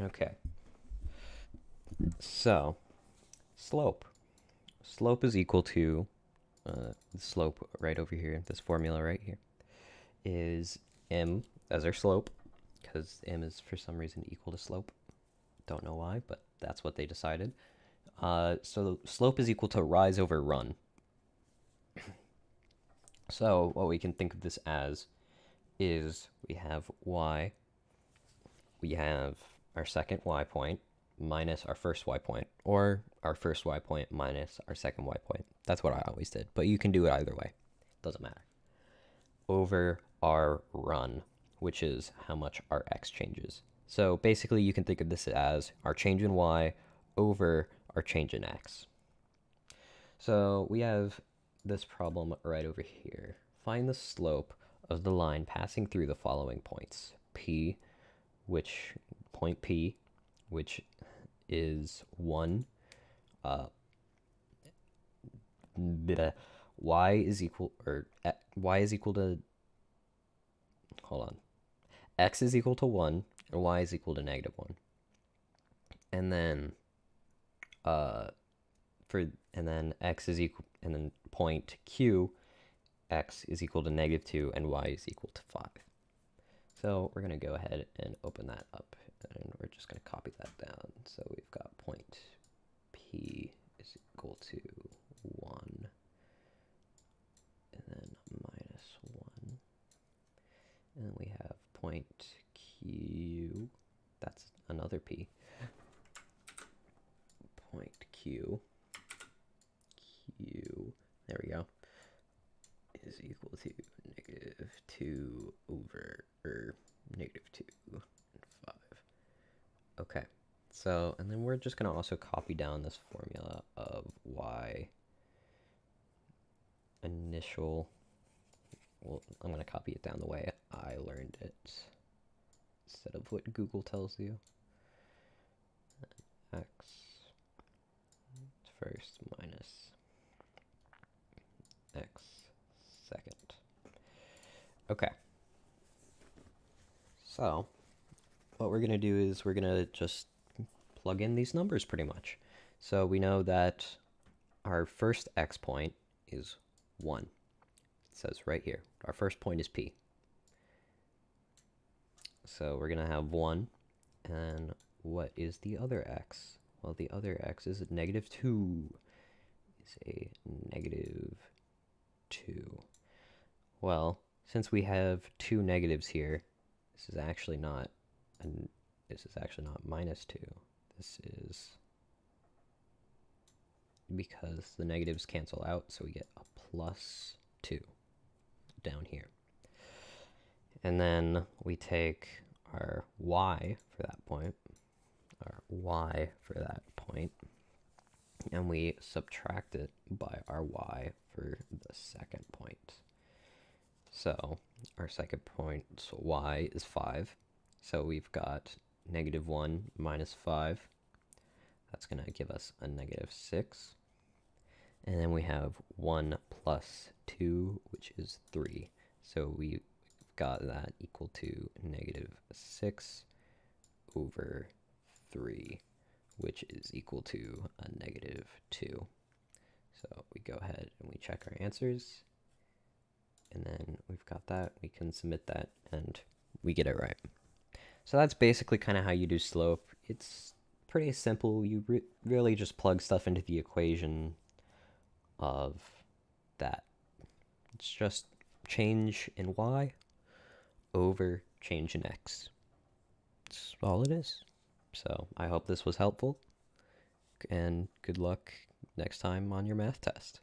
Okay. So, slope. Slope is equal to uh, the slope right over here, this formula right here, is m as our slope, because m is for some reason equal to slope. Don't know why, but that's what they decided. Uh, so slope is equal to rise over run. so what we can think of this as is we have y, we have our second y point minus our first y point, or our first y point minus our second y point. That's what I always did, but you can do it either way. Doesn't matter. Over our run, which is how much our x changes. So basically you can think of this as our change in y over our change in x. So we have this problem right over here. Find the slope of the line passing through the following points. P, which point P, which is 1. Uh, y is equal, or y is equal to, hold on, x is equal to 1, and y is equal to negative 1. And then, uh, for, and then x is equal, and then point q, x is equal to negative 2, and y is equal to 5. So we're going to go ahead and open that up and we're just going to copy that down. So we've got point P is equal to 1 and then minus 1. And then we have point Q, that's another P, point Q, Q, there we go, is equal to negative 2 over, or negative 2 and 5. Okay, so, and then we're just going to also copy down this formula of y initial, well, I'm going to copy it down the way I learned it instead of what Google tells you. x first minus x second. Okay. So, what we're going to do is we're going to just plug in these numbers pretty much. So we know that our first x point is 1. It says right here. Our first point is p. So we're going to have 1. And what is the other x? Well, the other x is negative 2. Is a negative 2. Well, since we have two negatives here, this is actually not and this is actually not minus 2. This is because the negatives cancel out, so we get a plus 2 down here. And then we take our y for that point, our y for that point, and we subtract it by our y for the second point. So our second point, so y is 5. So we've got negative 1 minus 5. That's going to give us a negative 6. And then we have 1 plus 2, which is 3. So we've got that equal to negative 6 over 3, which is equal to a negative 2. So we go ahead and we check our answers. And then we've got that. We can submit that, and we get it right. So that's basically kind of how you do slope. It's pretty simple. You re really just plug stuff into the equation of that. It's just change in y over change in x. That's all it is. So I hope this was helpful, and good luck next time on your math test.